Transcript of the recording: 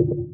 Oh!